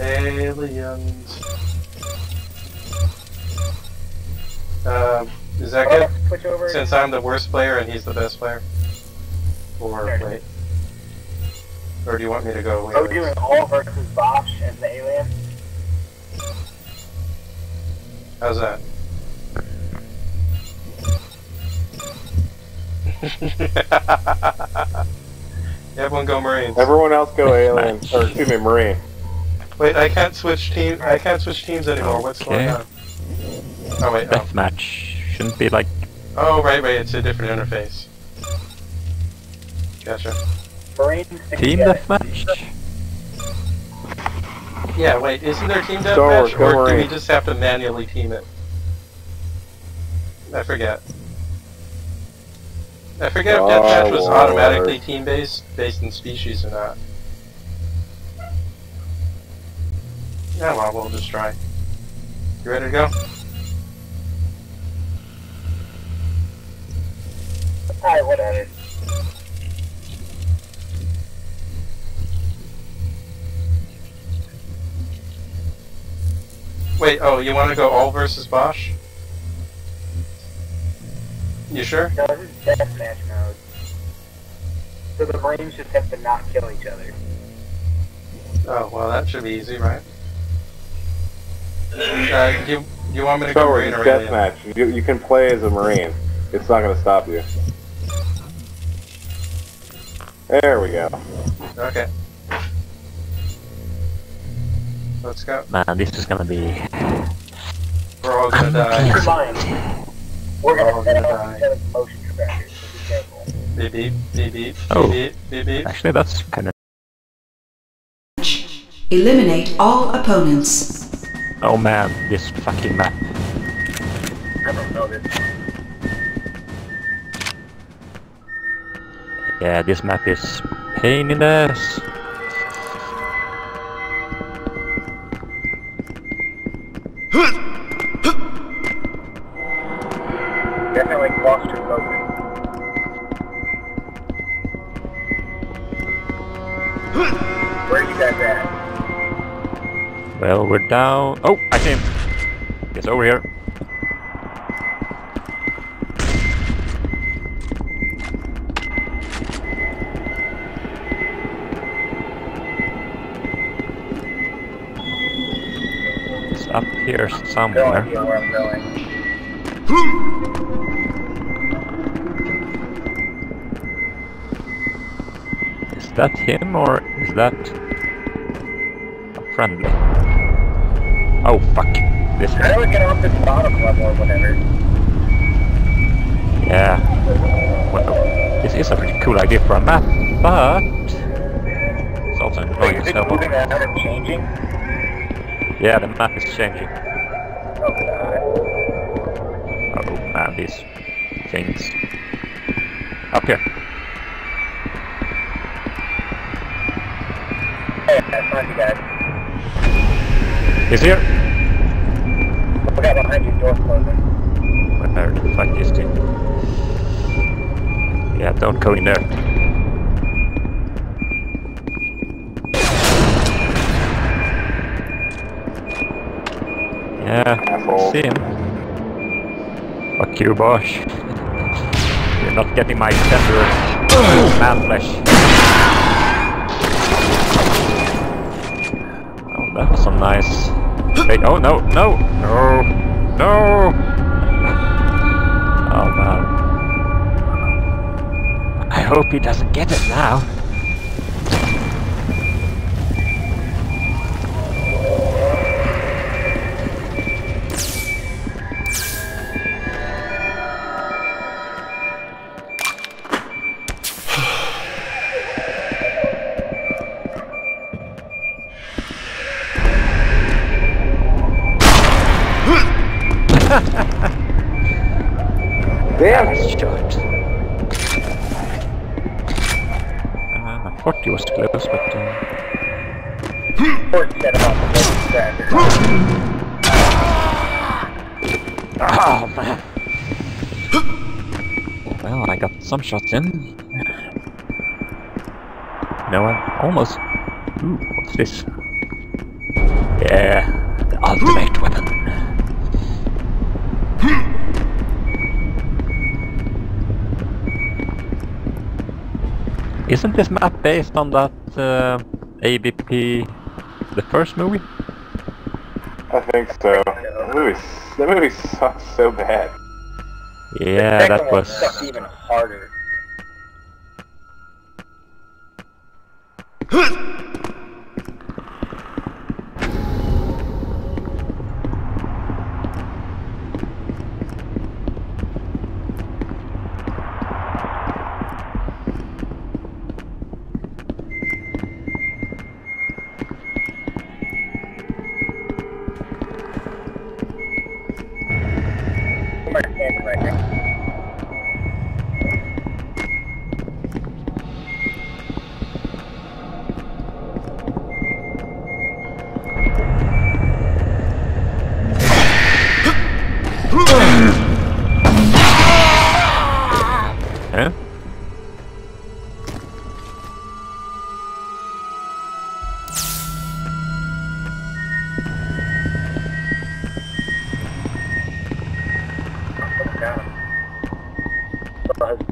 Aliens. Um, is that Oh, good? switch over. Since I'm the worst player and he's the best player? Or Sure. wait. Or do you want me to go away? Are we doing all versus Bosch and the alien? How's that? Everyone go Marines. Everyone else go alien, or excuse me, marine. Wait, I can't switch team. I can't switch teams anymore. What's going on? Oh wait. Oh. Deathmatch. Shouldn't be like... oh right, right. It's a different interface. Gotcha. Marines stick Team together. deathmatch? Yeah. Wait. Isn't there team Star Wars, deathmatch, go or do we just have to manually team it? I forget. I forget if Star deathmatch was Wars. automatically team based, based in species or not. Yeah, well, we'll just try. You ready to go? Alright, whatever. Wait, oh, you want to go all versus Bosch? You sure? No, this is deathmatch mode. So the Marines just have to not kill each other. Oh, well, that should be easy, right? Uh, you, you want me to go Marine is or Alien? deathmatch. You, you can play as a marine. It's not going to stop you. There we go. Okay. Let's go. Man, this is gonna be... We're all gonna Keep die. in we're We're gonna all set gonna off die. each other's motion trackers, so be careful. Beep beep, beep beep, Oh. beep beep, beep beep. Actually, that's kinda... Eliminate all opponents. Oh man, this fucking map. I don't know this. Yeah, this map is pain in the ass. Down... Oh, I see him! He's over here. It's up here No somewhere. idea where I'm going. Is that him or is that a friendly? Oh fuck! This How do guy. we get off this bottom level or whatever? Yeah. Well, this is a pretty cool idea for a map, but it's also annoying as hell. moving around and changing? Yeah, the map is changing. Oh god. Oh man, these things. Up here. Hey, I found you guys. He's here! Look out behind you, door closing. Where the fuck is he? Yeah, don't go in there. Yeah, Asshole. see him. Fuck you, Bosch. You're not getting my tender man flesh. Oh, that was some nice. Oh no, no, no, no! Oh man. I hope he doesn't get it now. Got some shots in. No, almost. Ooh, what's this? Yeah, the ultimate weapon. Isn't this map based on that uh, AVP, the first movie? I think so. The movie, that movie sucks so bad. Yeah, Second that was. sucked even harder.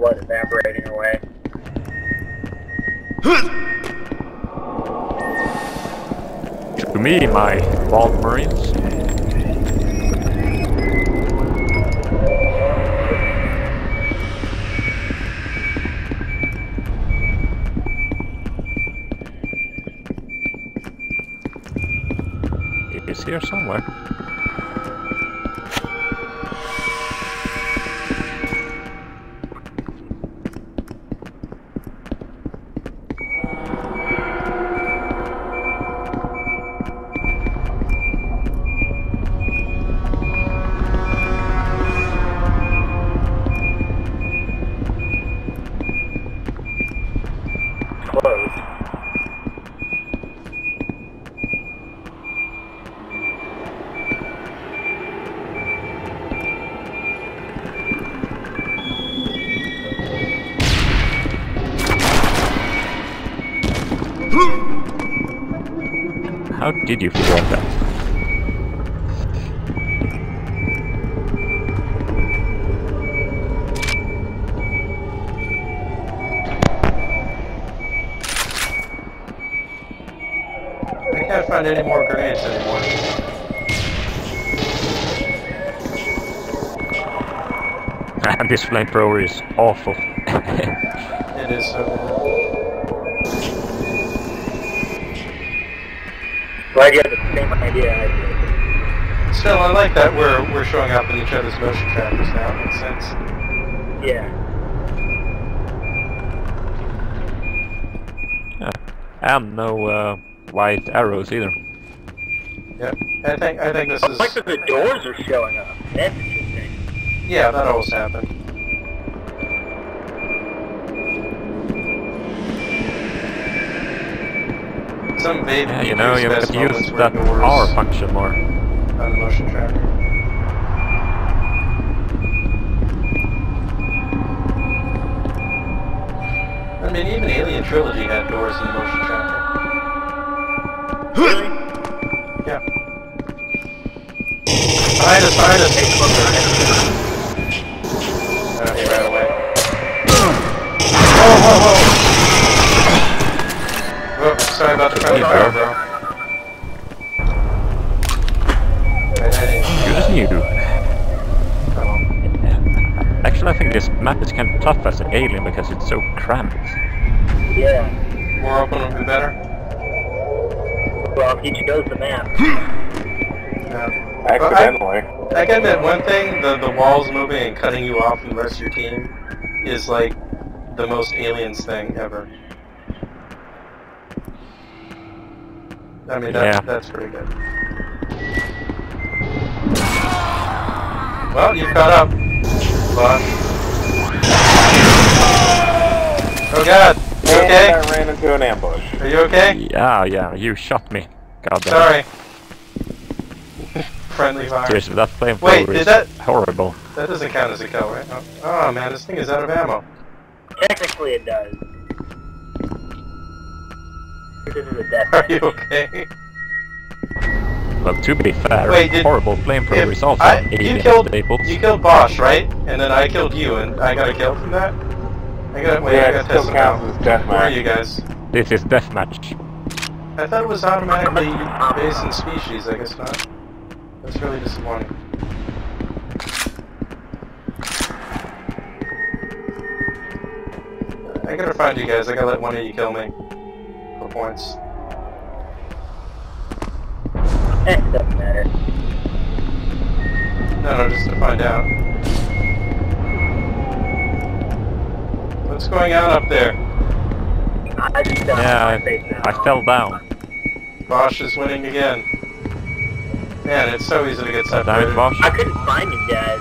Blood evaporating away. To me, my Vault Marines. It is here somewhere. Did you out that? I can't find any more grenades anymore. And this flamethrower is awful. It is so Glad you had the same idea I did. Still, I like that we're we're showing up in each other's motion trackers now. It makes sense. Yeah. and no uh, white arrows either. Yep. I think I think this is. I Like that the doors are showing up. That's interesting. Yeah, that always happened. Some vague Yeah, you know, you have could moments use that power function more. on the motion tracker. I mean, even Alien Trilogy had doors in the motion tracker. Really? Yeah. Behind us, behind us! Oh, he ran away. Whoa, whoa, whoa! Whoop, sorry about the friendly fire, bro. Right, I didn't- Good as new. Actually, I think this map is kind of tough as an alien because it's so cramped. Yeah. More open would be better. Well, he chose the map. Yeah. Accidentally. I get that one thing, the, the walls moving and cutting you off from the rest of your team is like the most aliens thing ever. I mean, that's, Yeah. that's pretty good. Well, you've caught up, boss. Oh god, you And okay? I ran into an ambush. Are you okay? Yeah, yeah, you shot me. God damn. Sorry. Friendly fire. Seriously, that flamethrower Wait, did is that- horrible. That doesn't count as a kill, right? Oh, oh man, this thing is out of ammo. Technically, it does. This is a death. Are you okay? Well, to be fair, Wait, did- horrible flamethrower If is also I- an you killed staples. you killed Bosch, right? And then I killed you, and I got a kill from that. I got wait, I got it still tested counts out. as Where are you guys? This is deathmatch. I thought it was automatically based in species. I guess not. That's really disappointing. I gotta find you guys. I gotta let one of you kill me for points. Eh, doesn't matter. No, no, just to find out. What's going on up there? I just don't Yeah, have my face now. I, I fell down. Bosch is winning again. Man, it's so easy to get Damn it, separated. Bosch. I couldn't find you guys.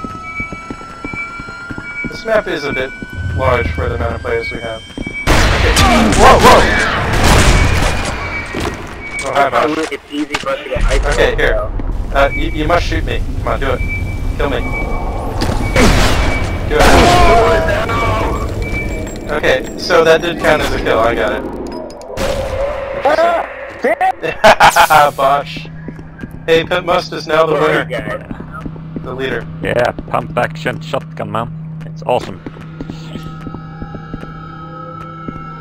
This map is a bit large for the amount of players we have. Okay. Whoa, whoa! Oh, hi, Bosch. It's easy for us to get ice. Okay, here. Uh, you, you must shoot me. Come on, do it. Kill me. Do it. Okay, so that did count as a kill. I got it. Bosch. Hey, Pimpmust is now the Where are winner. The leader. Yeah, pump action shotgun, man. It's awesome.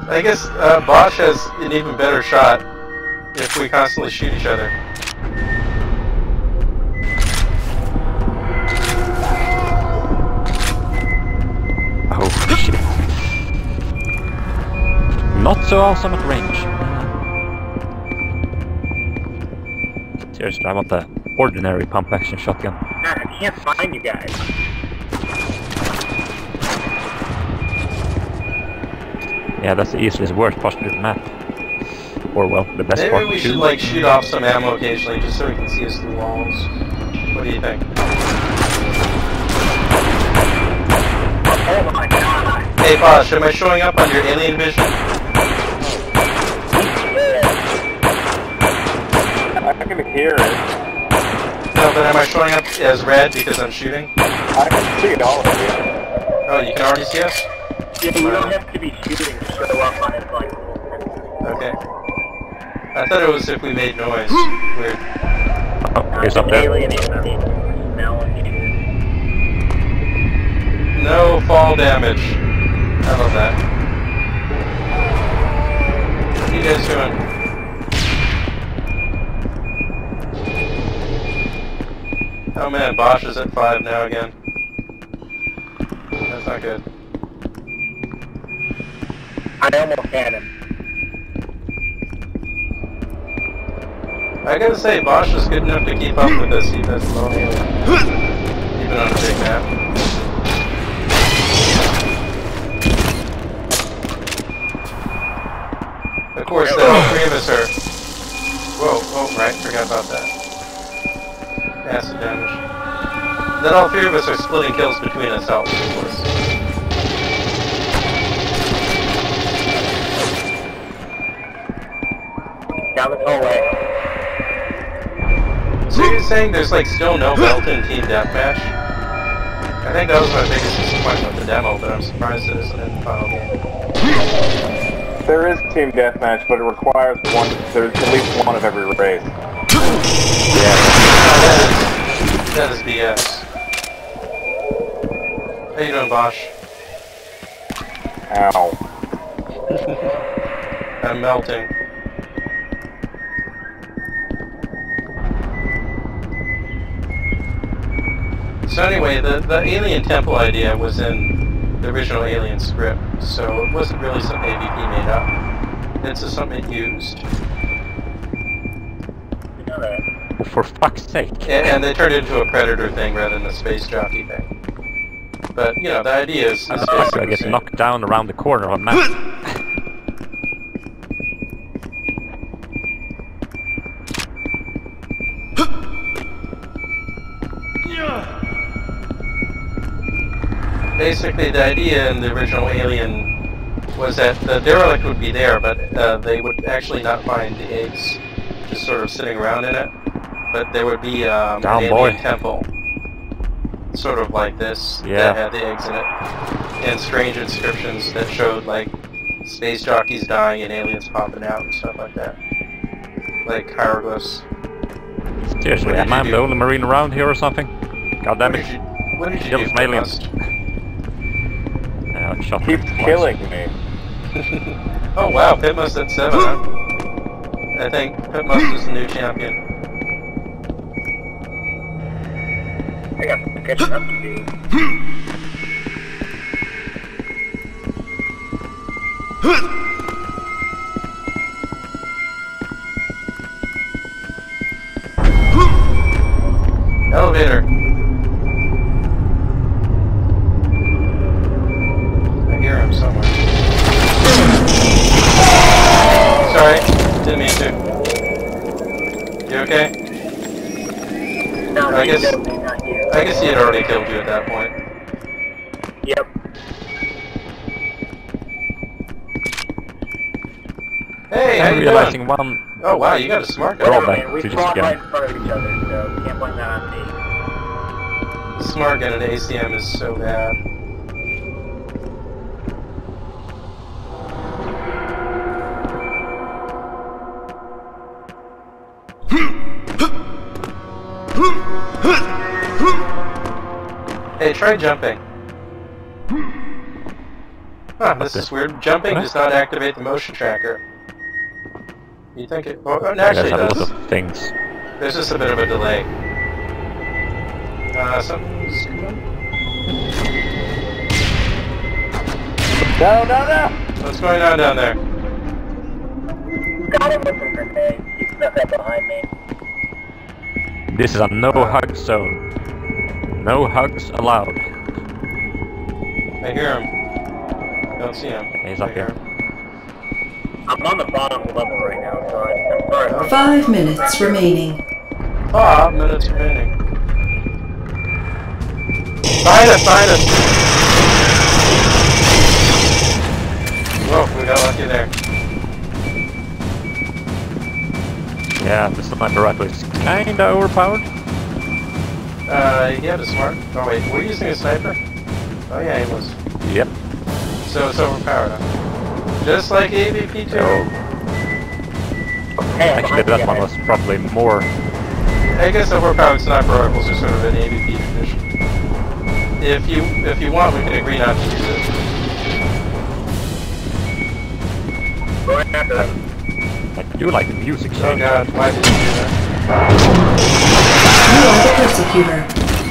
I guess uh, Bosch has an even better shot if we constantly shoot each other. Oh shit. Not so awesome at range. Seriously, I want the ordinary pump action shotgun. God, I can't find you guys. Yeah, that's the easiest, worst possible map. Or well, the best Maybe part we too. should like shoot off some ammo occasionally just so we can see us through walls. What do you think? Oh my god. Hey Bosch, am I showing up on your alien vision? I can hear it. No, but am I showing up as red because I'm shooting? I can see it all of you. Oh, you can already see us? Yeah, you don't have to be shooting to show up on it like. Okay. I thought it was if we made noise. Weird. Oh, he's up there. Alien instinct. Smell and shit. No fall damage. I love that. What are you guys doing? Oh man, Bosch is at 5 now again. That's not good. I almost had him. I gotta say, Bosch is good enough to keep up with us even as a lone alien. Even on a big map. Of course, then all three of us are... Whoa, oh, right, forgot about that. Acid damage. Then all three of us are splitting kills between ourselves, of course. Down this hallway. Saying there's like still no built-in team deathmatch? I think that was my biggest disappointment with the demo, but I'm surprised it isn't in the final game. There is team deathmatch, but it requires one. There's at least one of every race. Yeah. That is, that is BS. How you doing, Bosch? Ow. I'm melting. So anyway, the, the alien temple idea was in the original Alien script, so it wasn't really something AVP made up. It's just something it used. You know that. For fuck's sake. And, and they turned it into a Predator thing rather than a space jockey thing. But, you know, the idea is... is I basically the get knocked down around the corner on map. Basically, the idea in the original Alien was that the derelict would be there, but uh, they would actually not find the eggs just sort of sitting around in it. But there would be um, Down, an boy. alien temple, sort of like this, Yeah. that had the eggs in it, and strange inscriptions that showed like space jockeys dying and aliens popping out and stuff like that, like hieroglyphs. Seriously, am I the only marine around here or something? God damn What it. did you, what did you do? aliens. Must? Yeah, shot Keeps him twice. killing me. Oh wow, Pimpmust at seven. Huh? I think Pimpmust is the new champion. I got some catching up to do. Elevator. You got a smart Roll guy. Whatever, back man. We to this spawned guy. right in front of each other, so can't blame that on me. Smart gun at ACM is so bad. Hey, try jumping. Huh, this is weird. Jumping does not activate the motion tracker. You think it... Well, oh, I actually guess it a lot does. of things. There's just a bit of a delay. Uh, something's coming. No, no, no! What's going on down there? Got him with some grenades. He snuck up behind me. This is a no hug zone. No hugs allowed. I hear him. Don't see him. He's I up hear here. him. I'm on the bottom level right now, so I- I'm sorry. about Five minutes remaining. Five minutes remaining. Find us, find us! Whoa, we got lucky there. Yeah, the sniper rifle is kinda overpowered. Uh, he had a smart... Oh wait, were you using a sniper? Oh yeah, he was. Yep. So it's overpowered, huh? Just like AVP2. So Hey, actually, that one was probably more. I guess overpowered sniper rifles are sort of an AVP tradition. If you if you want, we can agree not to use it. Go after them. I do like the music Oh change. god, why did you do that? You are the persecutor.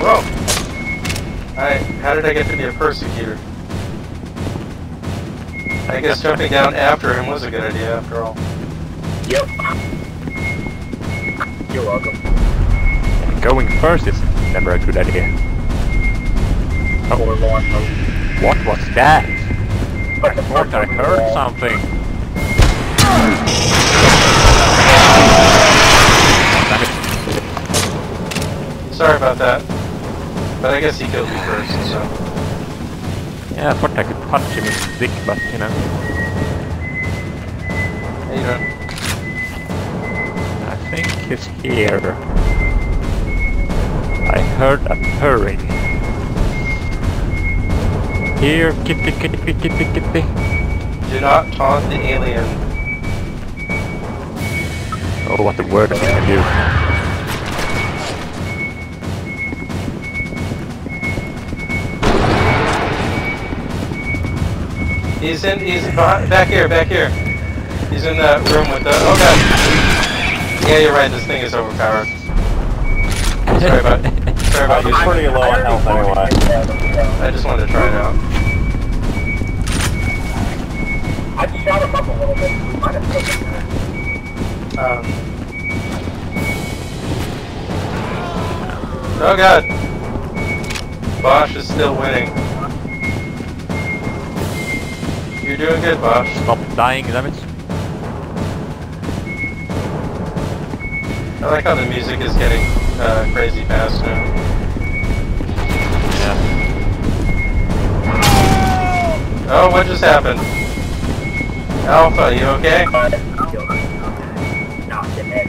Whoa! I, how did I get to be a persecutor? I guess jumping down after him was a good idea after all. Yep. You're welcome. Going first is never a good idea. Or law enforcement. What was that? I Thought I heard something. Sorry about that. But I guess he killed me first, so. Yeah, I thought I could punch him in the dick, but you know, you doing? I think he's here. I heard a purring. Here, kitty, kitty, kitty, kitty. Do not taunt the alien. Oh, what the word can do. He's in, he's behind, back here, back here. He's in that room with the, oh god. Yeah, you're right, this thing is overpowered. Sorry about, sorry about He's you. pretty low on health anyway. I just wanted to try it out. I shot him up a little bit. Might have. Um, oh god. Bosch is still winning. You're doing good, Bosch. Stop dying, damn it. I like how the music is getting uh, crazy fast now. Yeah. Oh, what just happened? Alpha, you okay? But, killed him. Knocked him in.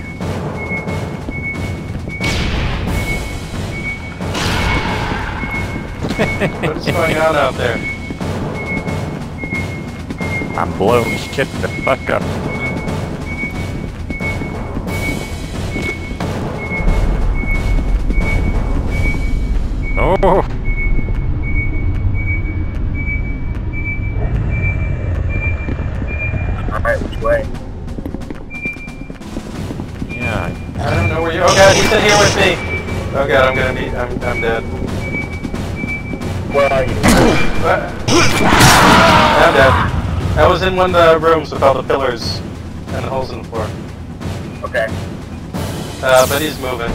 What's going on out there? I'm blowing shit the fuck up. Oh! Alright, which way? Yeah. I don't know where you- Oh god, he's in here with me! Oh god, I'm gonna be- I'm, I'm dead. Where are you? I'm dead. I was in one of the rooms with all the pillars and the holes in the floor. Okay. Uh, but he's moving.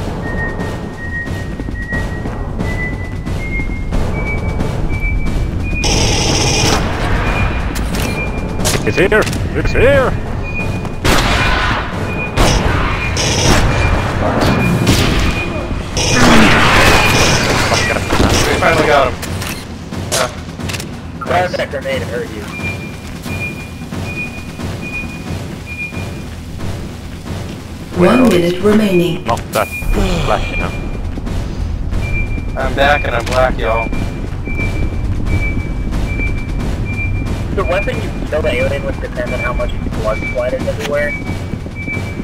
it's here! It's here! We finally got him. Uh, Fire that grenade hurt you. One minute remaining. Not that flashy now. I'm back and I'm black, y'all. The weapon you kill the alien with depends on how much blood splatters everywhere.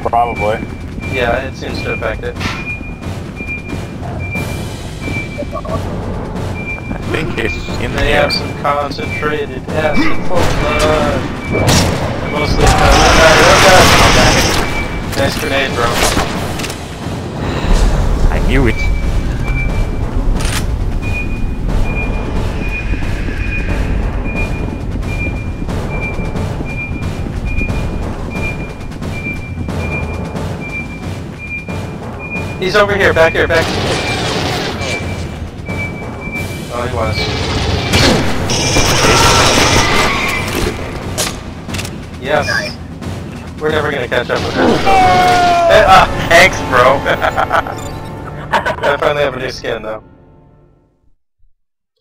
Probably. Yeah, it seems to affect it. I think it's in They here. have some concentrated acid full blood. And mostly Nice grenade, bro. I knew it. He's over here, back here, back Oh, he was. Yes. We're never gonna catch up with her. Eh, ah, thanks, bro. I finally have a new skin, though.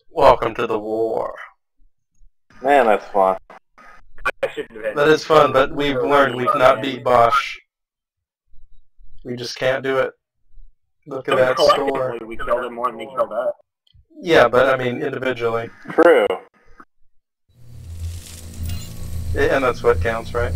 Welcome to the war. Man, that's fun. I shouldn't have had That is fun, but we've learned we cannot beat Bosch. We just can't do it. Look at that score. We killed him more than he killed us. Yeah, but I mean individually. True. And that's what counts, right?